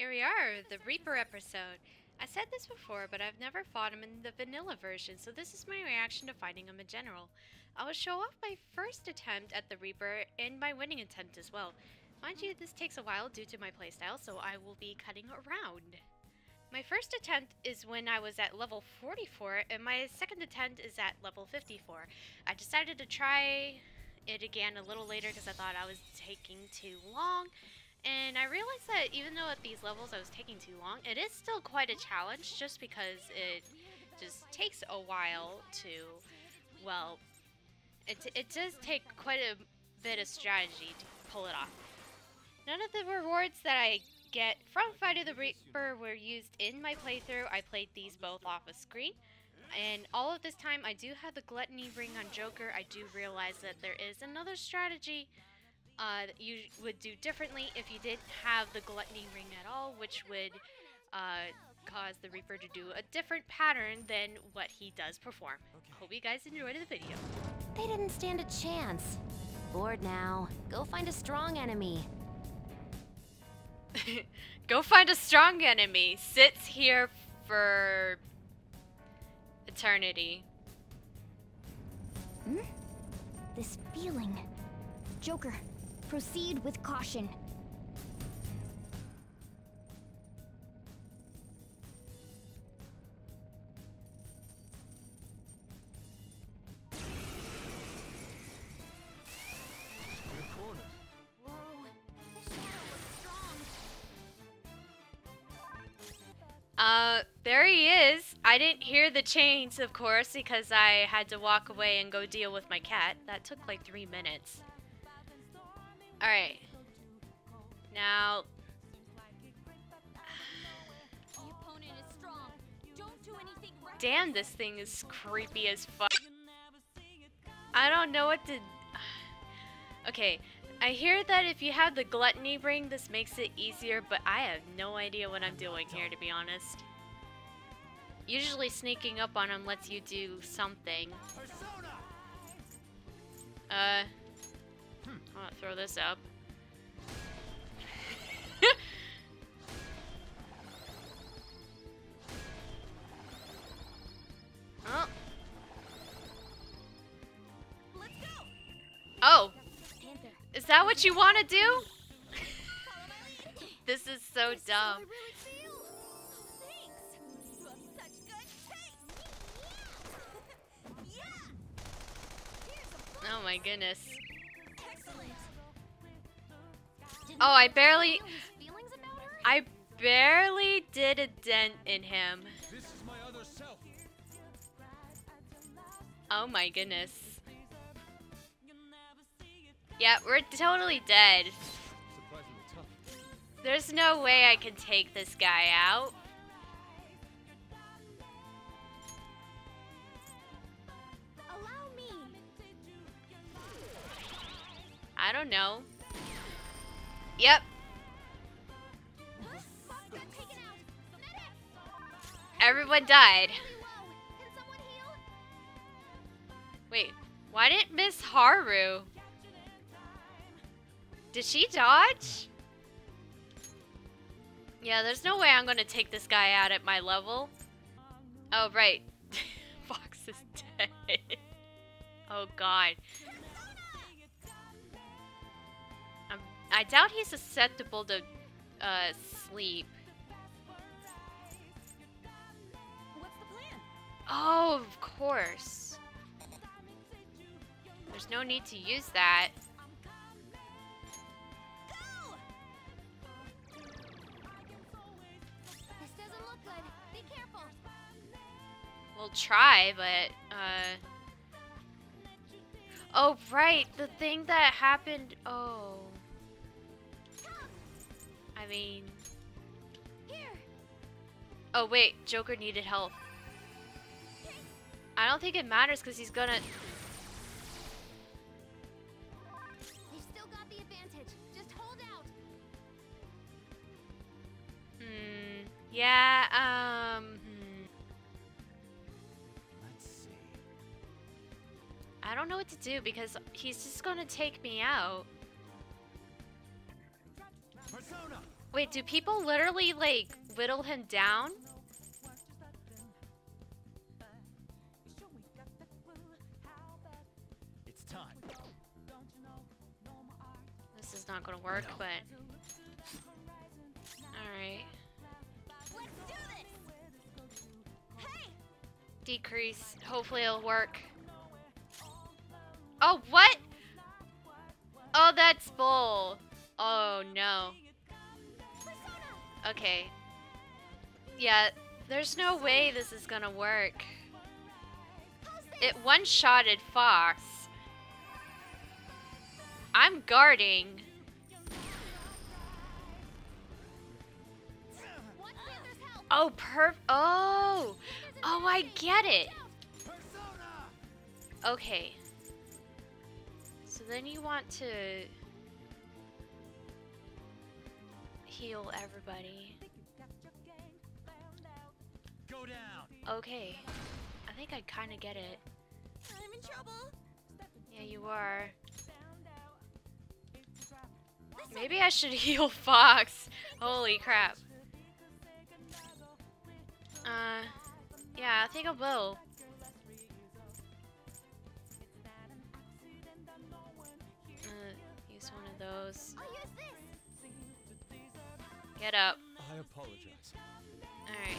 Here we are, the Reaper episode. I said this before, but I've never fought him in the vanilla version, so this is my reaction to fighting him in general. I will show off my first attempt at the Reaper and my winning attempt as well. Mind you, this takes a while due to my playstyle, so I will be cutting around. My first attempt is when I was at level 44, and my second attempt is at level 54. I decided to try it again a little later because I thought I was taking too long, and I realized that even though at these levels I was taking too long, it is still quite a challenge just because it just takes a while to, well, it, it does take quite a bit of strategy to pull it off. None of the rewards that I get from Fight of the Reaper were used in my playthrough. I played these both off a screen. And all of this time, I do have the Gluttony Ring on Joker. I do realize that there is another strategy uh, that you would do differently if you didn't have the Gluttony Ring at all, which would uh, cause the Reaper to do a different pattern than what he does perform. Okay. Hope you guys enjoyed the video. They didn't stand a chance. Bored now. Go find a strong enemy. Go find a strong enemy. Sits here for eternity. Hmm? This feeling. Joker, Proceed with caution. Uh, there he is. I didn't hear the chains, of course, because I had to walk away and go deal with my cat. That took like three minutes. Alright. Now... Damn, this thing is creepy as fuck. I don't know what to... Okay, I hear that if you have the gluttony ring, this makes it easier, but I have no idea what I'm doing here, to be honest. Usually sneaking up on him lets you do something. Uh, I'm throw this up. oh. Oh. Is that what you want to do? this is so dumb. Oh my goodness. Oh, I barely... I barely did a dent in him. Oh my goodness. Yeah, we're totally dead. There's no way I can take this guy out. I don't know. Yep. Everyone died. Wait, why didn't Miss Haru? Did she dodge? Yeah, there's no way I'm gonna take this guy out at my level. Oh, right. Fox is dead. oh, God. I doubt he's susceptible to uh, sleep. Oh, of course. There's no need to use that. We'll try, but, uh... Oh, right, the thing that happened... Oh... I mean... Oh wait, Joker needed help. I don't think it matters because he's gonna... Hmm. Yeah, um... Hmm. Let's see. I don't know what to do because he's just gonna take me out. Wait, do people literally, like, whittle him down? It's time. This is not gonna work, No. but... Alright. Let's do this! Hey! Decrease. Hopefully it'll work. Oh, what? Oh, that's bull. Oh, no. Okay. Yeah, there's no way this is gonna work. It one-shotted Fox. I'm guarding. Oh, perf- Oh! Oh, I get it. Okay. So then you want to heal everybody. Go down. Okay. I think I kind of get it. I'm in trouble. Yeah, you are. Maybe I should heal Fox. Holy crap. Uh, yeah, I think I will. Uh, use one of those. I'll use this. Get up. I apologize. Alright.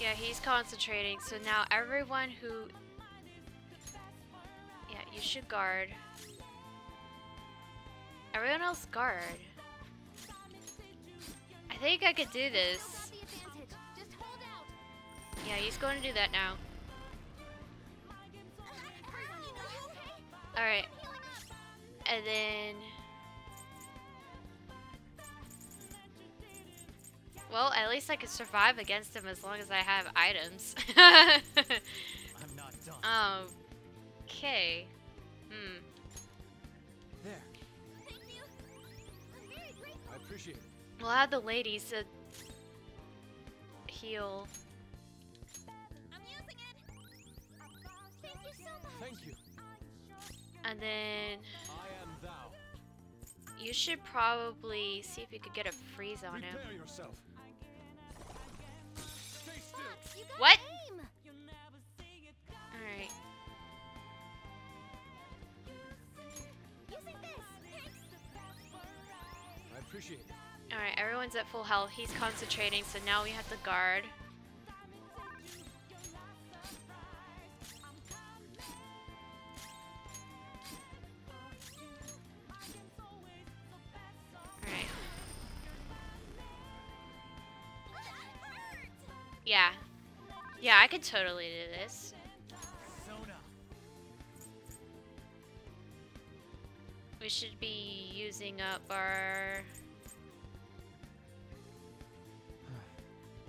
Yeah, he's concentrating. So now everyone who... Yeah, you should guard. Everyone else guard. I think I could do this. Got the advantage. Just hold out. Yeah, he's going to do that now. Alright. And then... least I can survive against him as long as I have items. I'm not done. Um, okay. Hmm. there. Thank you. I'm very grateful. I appreciate it. We'll have the ladies to heal. I'm using it. Thank you so much. Thank you. And then I am thou. you should probably see if you could get a freeze on him. Prepare yourself. What? Alright. I appreciate it. Alright, everyone's at full health. He's concentrating, so now we have to guard. Could totally do this. We should be using up our...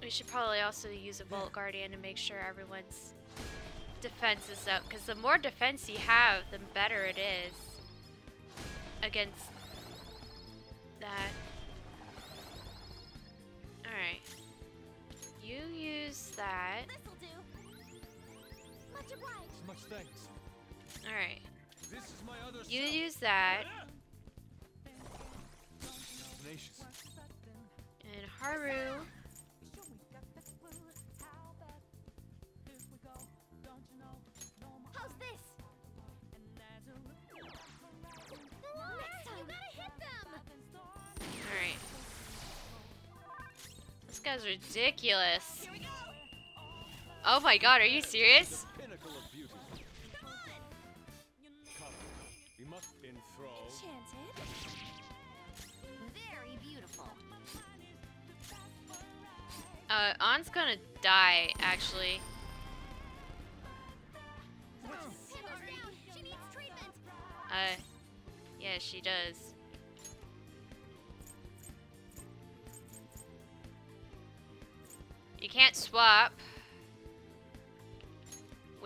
We should probably also use a Vault Guardian to make sure everyone's defense is up. Because the more defense you have, the better it is against that. Alright. You use that. This'll do. Much obliged. Much thanks. Alright. This is my other You self. use that. Tenacious. And Haru. How's this? Next time. You gotta hit them. Alright. This guy's ridiculous. Here we go. Oh my god, are you serious? Pinnacle of beauty. Come on. Come. We must enthrall. Enchanted. Very beautiful. Uh, Ann's gonna die, actually. Simmer's down. She needs treatment. Uh, yeah, she does. You can't swap.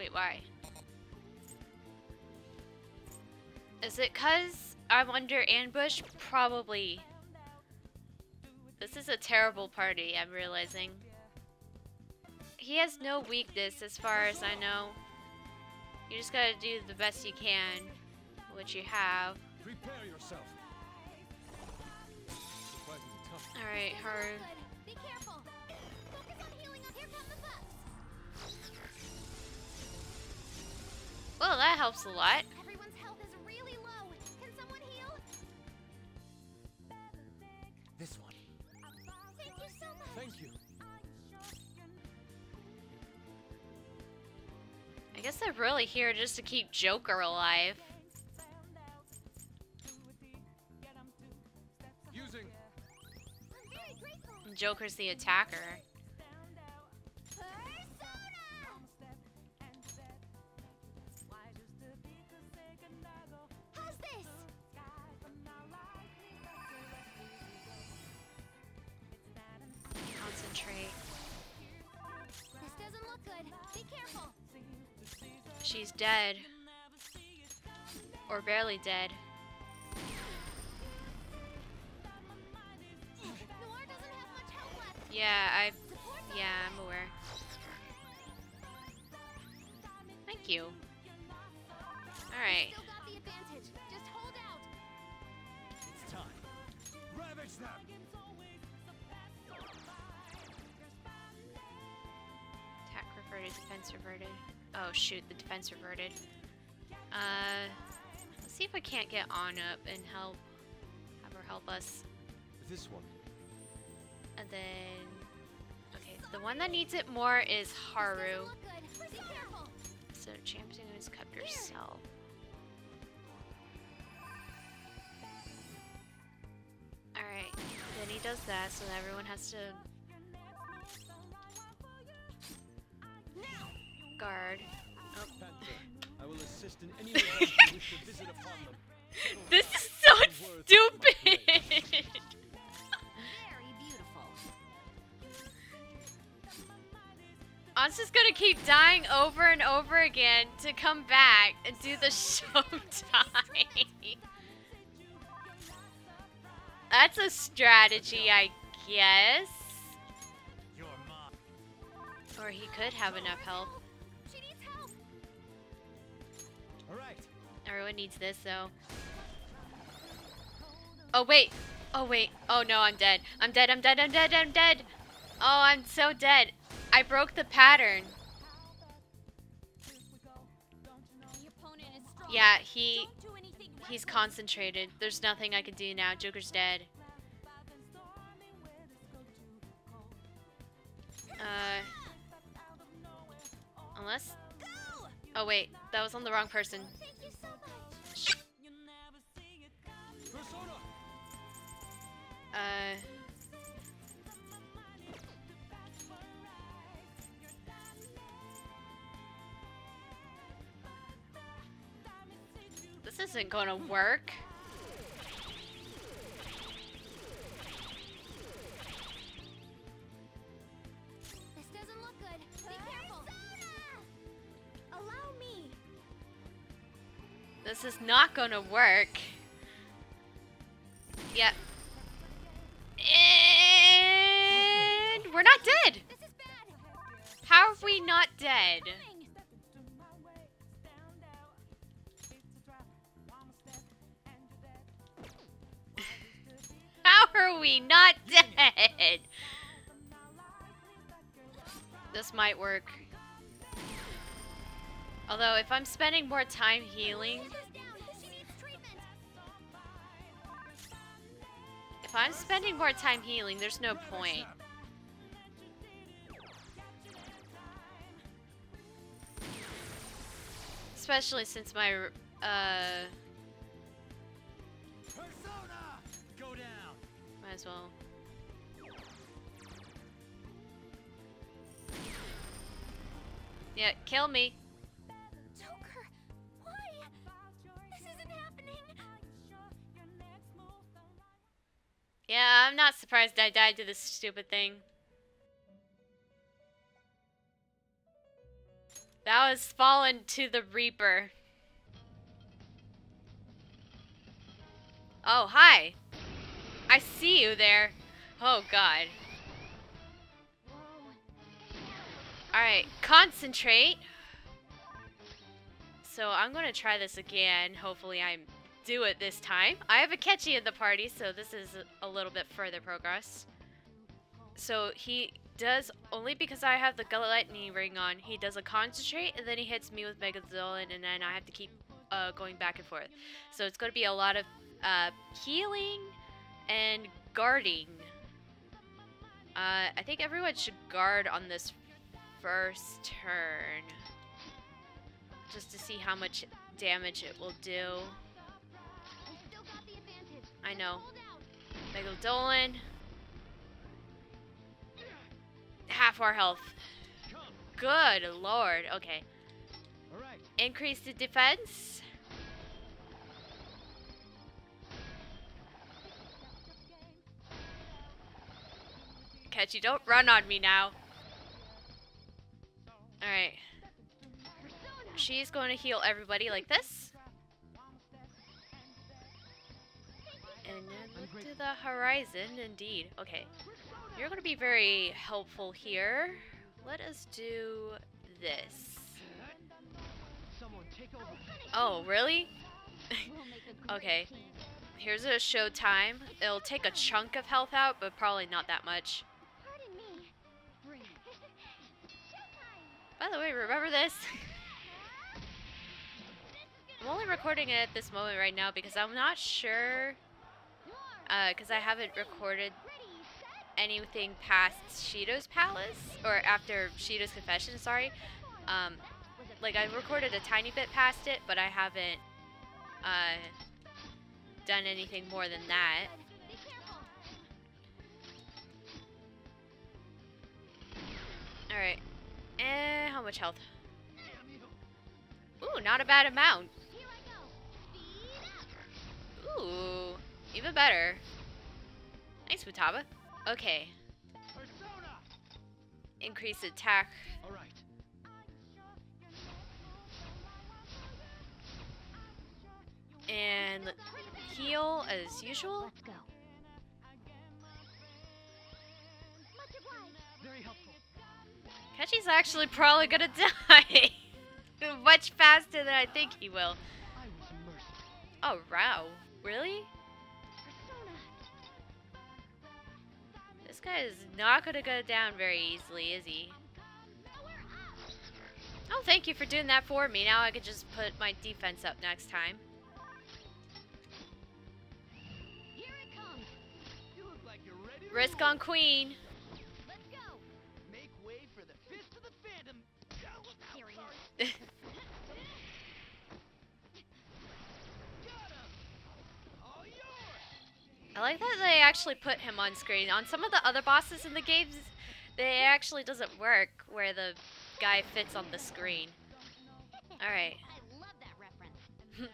Wait, why? Is it cause I'm under ambush? Probably. This is a terrible party, I'm realizing. He has no weakness as far as I know. You just gotta do the best you can, with what you have. Prepare yourself. Alright, This Well, that helps a lot. Everyone's health is really low. Can someone heal? This one. Thank you so much. Thank you. I guess they're really here just to keep Joker alive. Using. I'm very grateful. And Joker's the attacker. She's dead. Or barely dead. Noir doesn't have much health left. Yeah, I... Yeah, I'm aware. Thank you. Alright. Still got the advantage. Just hold out. It's time. Ravage them. Attack reverted, defense reverted. Oh shoot, the defense reverted. Uh, let's see if I can't get on up and help. Have her help us. This one. And then. Okay, the one that needs it more is Haru. Doesn't look good. Be careful. So, champion is cup yourself. Alright, then he does that, so everyone has to Oh. upon them. this is so stupid! Very beautiful. I'm just gonna keep dying over and over again to come back and do the showtime. That's a strategy, I guess. Or he could have enough help. Everyone needs this though. Oh wait. Oh wait. Oh no, I'm dead. I'm dead. I'm dead. I'm dead. I'm dead. Oh, I'm so dead. I broke the pattern. Yeah, he he's concentrated. There's nothing I can do now. Joker's dead. Uh Unless! Oh wait, that was on the wrong person. Uh This isn't gonna work. This is not gonna work. Yep. And we're not dead. How are we not dead? How are we not dead? This might work. Although, if I'm spending more time healing, if I'm spending more time healing, there's no point. Especially since my, uh, might as well. Yeah, kill me. Yeah, I'm not surprised I died to this stupid thing. That was fallen to the Reaper. Oh, hi. I see you there. Oh, God. Alright, concentrate. So I'm going to try this again. Hopefully I do it this time. I have Akechi in the party, so this is a- little bit further progress. So he does only because I have the lightning ring on. He does a concentrate and then he hits me with Megidolaon and then I have to keep uh, going back and forth. So it's going to be a lot of uh, healing and guarding. Uh, I think everyone should guard on this first turn. Just to see how much damage it will do. I know. Megidolaon. Half our health. Good lord. Okay. Increase the defense. Catch you don't run on me now. Alright. She's going to heal everybody like this. And then look to the horizon, indeed. Okay. You're going to be very helpful here. Let us do this. Someone take over. Oh, really? okay. Here's a show time. It'll take a chunk of health out, but probably not that much. By the way, remember this? I'm only recording it at this moment right now because I'm not sure, because I haven't recorded anything past Shido's palace, or after Shido's confession, sorry. Um, like, I recorded a tiny bit past it, but I haven't uh, done anything more than that. Alright. Eh, how much health? Ooh, not a bad amount. Ooh, even better. Nice, Futaba. Okay. Increase attack. All right. And heal as usual. Let's go. Very helpful. Akechi's actually probably gonna die. Much faster than I think he will. I was merciful. Oh, wow. Really? Guy is not gonna go down very easily, is he? Oh, thank you for doing that for me. Now I can just put my defense up next time. You look like you're ready Risk on Queen. Make way for the fist of the phantom. Here he is. Got him. All yours. I like that they actually put him on screen. On some of the other bosses in the games, they actually doesn't work where the guy fits on the screen. Alright. I love that reference.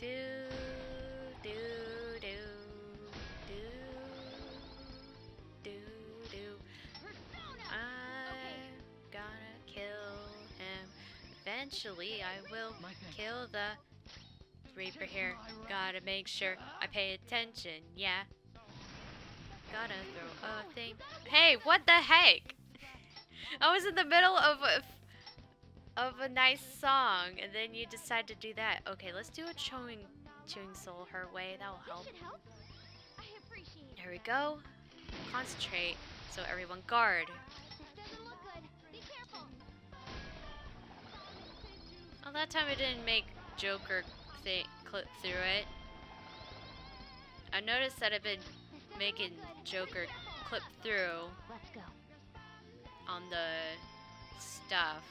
Do, do, do, do, do, do. I'm gonna kill him. Eventually, I will kill the Reaper here. Gotta make sure I pay attention, yeah. Gotta throw a thing. Hey, what the heck? I was in the middle of a, of a nice song, and then you decide to do that. Okay, let's do a chewing, chewing soul her way. That will help. I There we go. Concentrate. So everyone guard. This doesn't look good. Oh, that time it didn't make Joker clip through it. I noticed that I've been making Joker clip through on the stuff.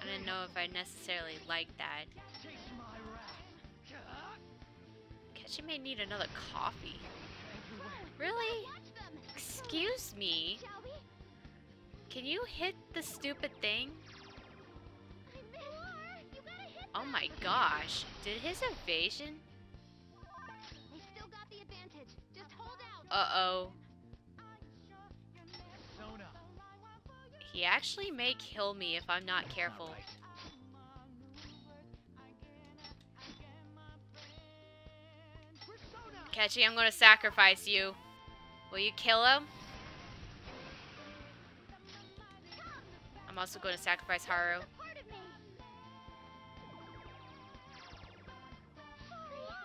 I didn't know if I necessarily liked that. Wrath. Akechi may need another coffee. Really? Excuse me. Can you hit the stupid thing? Oh my gosh. Did his evasion? We still got the advantage. Just hold out. Uh-oh. He actually may kill me if I'm not careful. All right. Akechi, I'm gonna sacrifice you. Will you kill him? I'm also going to sacrifice Haru.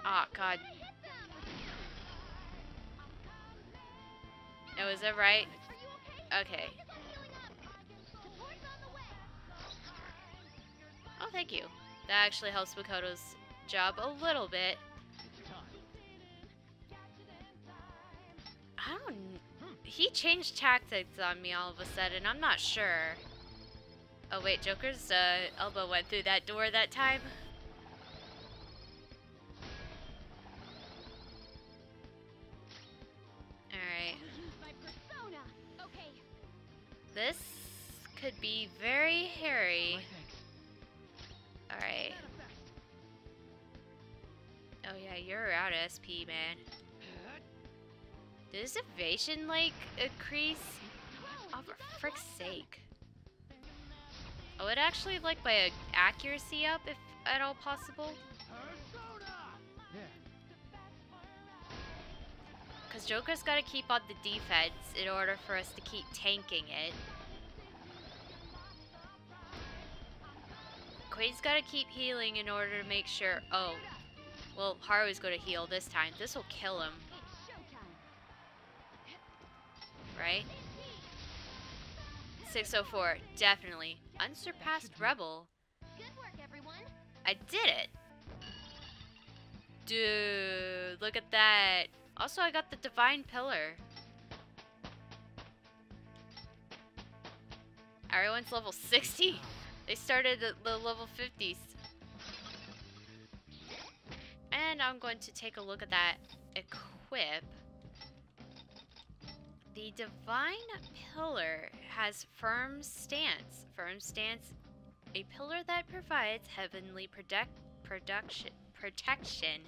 Ah, God. Hit them. Is that right? Okay. Oh, thank you. That actually helps Makoto's job a little bit. I don't... He changed tactics on me all of a sudden. I'm not sure. Oh wait, Joker's uh, elbow went through that door that time. This could be very hairy. Oh, Alright. Oh yeah, you're out of SP, man. Does evasion, like, increase? Oh, for frick's sake. I would actually like my accuracy up, if at all possible. Because Joker's got to keep on the defense in order for us to keep tanking it. Quaid's got to keep healing in order to make sure... Oh. Well, Haru's going to heal this time. This will kill him. Right? 604. Definitely. Unsurpassed Rebel. Work, I did it. Dude, look at that. Also, I got the Divine Pillar. Everyone's level 60. They started at the level 50s. And I'm going to take a look at that equip. The Divine Pillar has Firm Stance. Firm Stance, a pillar that provides heavenly protect, production, protection